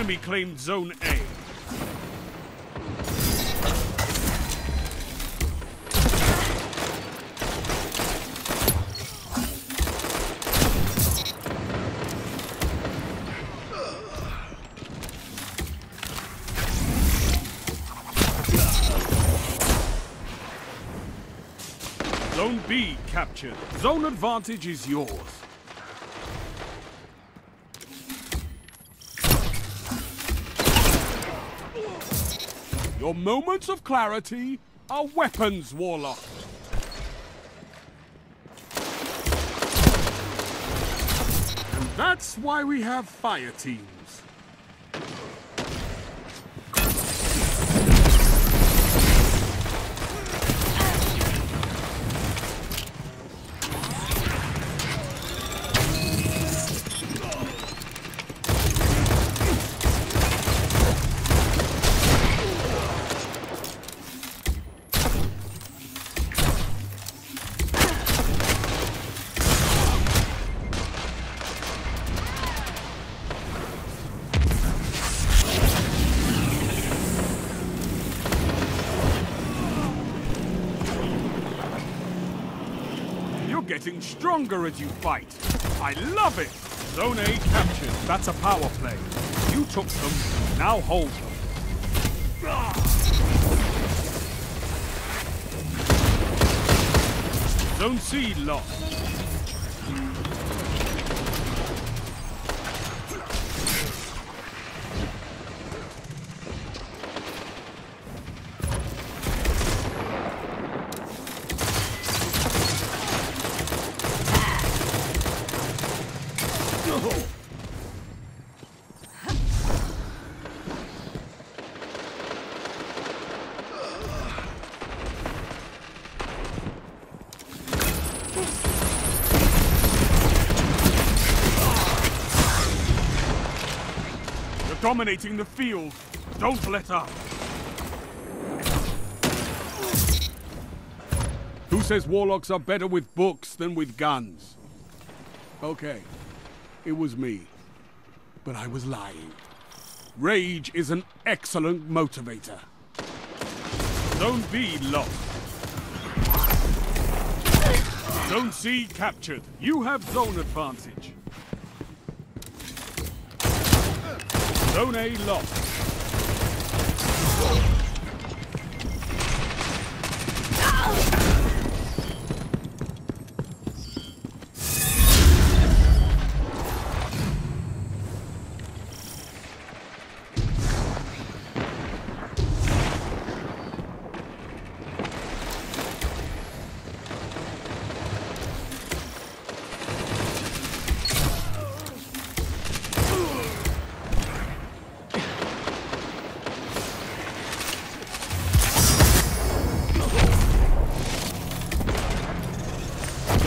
Enemy claimed Zone A. Zone B captured. Zone advantage is yours. Your moments of clarity are weapons, Warlock. And that's why we have fire teams. Getting stronger as you fight. I love it! Zone A captured. That's a power play. You took them, now hold them. Zone C lost. You're dominating the field. Don't let up. Who says warlocks are better with books than with guns? Okay, it was me. But I was lying. Rage is an excellent motivator. Don't be lost. Zone C captured. You have zone advantage. Zone A lost.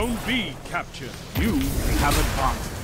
Zone B captured. You have advantage.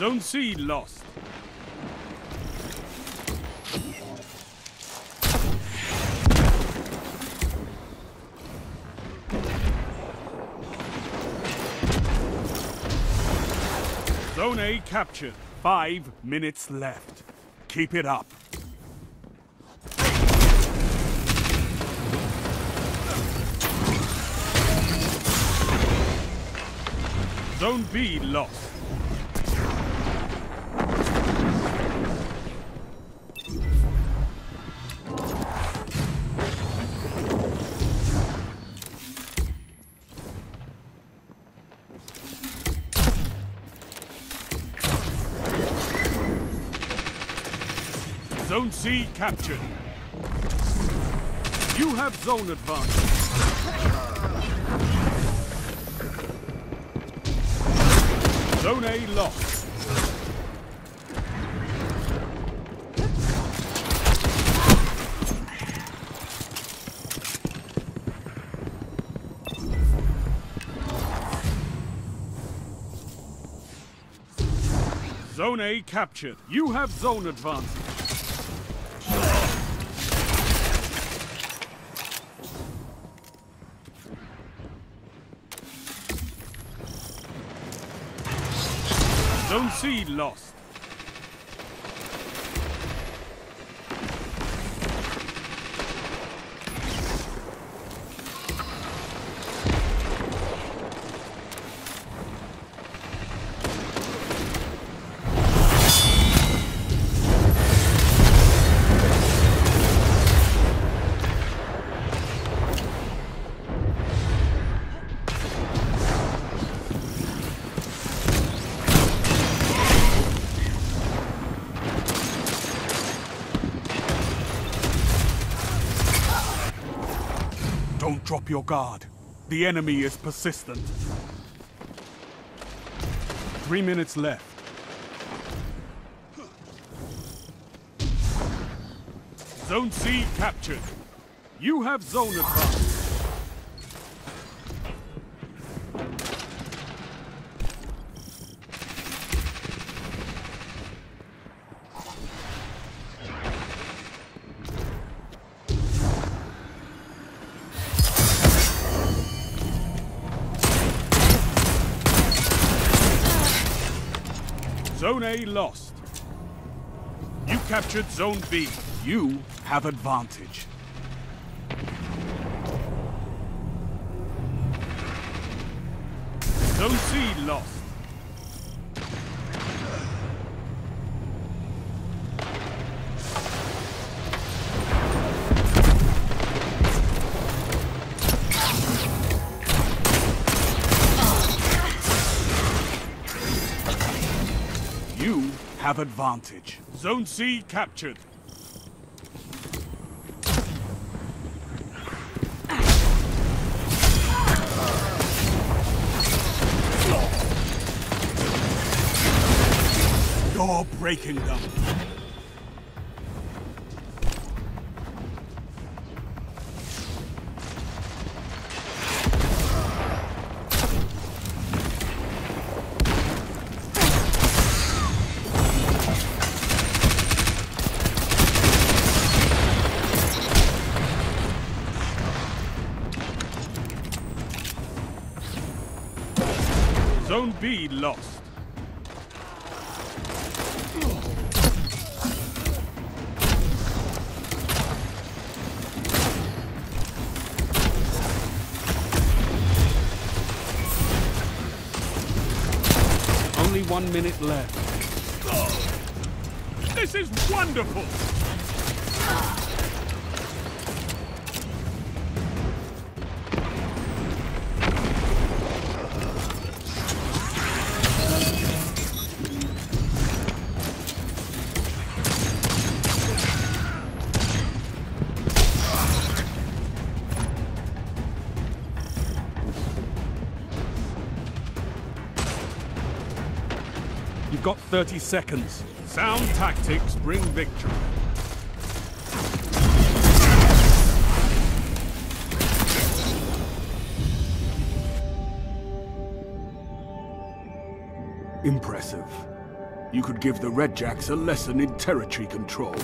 Zone C lost. Zone A captured. Five minutes left. Keep it up. Zone B lost. Zone C captured. You have zone advantage. Zone A lost. Zone A captured. You have zone advantage. C lost. Drop your guard. The enemy is persistent. Three minutes left. Zone C captured. You have zone advantage. Zone A lost. You captured Zone B. You have advantage. Zone C lost. Have advantage. Zone C captured. You're breaking them. Minute left. This is wonderful! You've got 30 seconds. Sound tactics bring victory. Impressive. You could give the Redjacks a lesson in territory control.